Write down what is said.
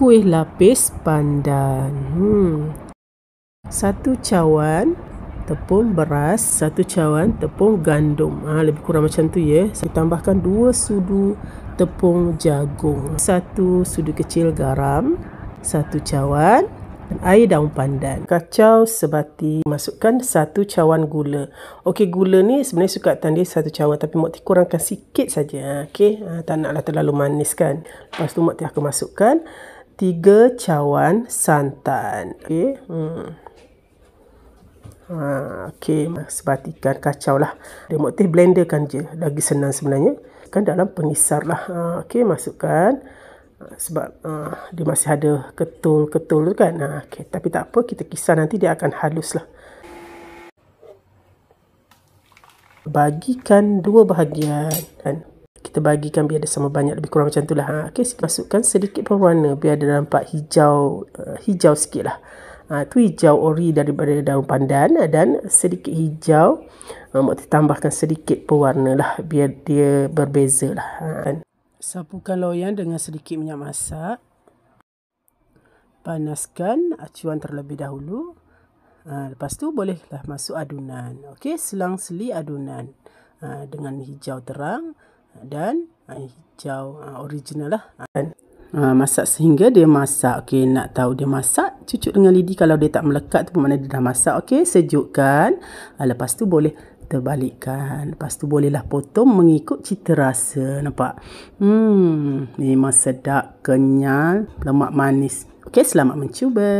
kuih lapis pandan. Hmm. Satu cawan tepung beras, satu cawan tepung gandum. Ha, lebih kurang macam tu ya. Saya tambahkan dua sudu tepung jagung. Satu sudu kecil garam, satu cawan dan air daun pandan. Kacau sebati. Masukkan satu cawan gula. Okey, gula ni sebenarnya suka dia satu cawan tapi Mak Tik kurangkan sikit saja. Okey, ha, tak naklah terlalu manis kan. Lepas tu Mak Tik akan masukkan tiga cawan santan. Okey. Hmm. Ha, okey, sebatikan kacau lah. Dia Mak Tik blenderkan je. Lagi senang sebenarnya. Kan dalam pengisar lah. Ha, okey, masukkan sebab uh, dia masih ada ketul-ketul tu kan. Uh, okay. Tapi tak apa, kita kisar nanti dia akan halus lah. Bagikan dua bahagian. Kan? Kita bagikan biar ada sama banyak lebih kurang macam tu lah. Ha, okay, masukkan sedikit pewarna biar ada nampak hijau uh, hijau sikit lah. Ha, tu hijau ori daripada daun pandan dan sedikit hijau. Uh, tambahkan sedikit pewarna lah biar dia berbeza lah. Ha, kan? Sapukan loyang dengan sedikit minyak masak. Panaskan acuan terlebih dahulu. Ha, lepas tu bolehlah masuk adunan. Okey, selang-seli adunan ha, dengan hijau terang dan ha, hijau ha, original lah. Ha, masak sehingga dia masak. Okey, nak tahu dia masak, cucuk dengan lidi kalau dia tak melekat tu bermakna dia dah masak. Okey, sejukkan. Lepas tu boleh terbalikkan. Lepas tu bolehlah potong mengikut cita rasa. Nampak? Hmm, memang sedap, kenyal, lemak manis. Okey, selamat mencuba.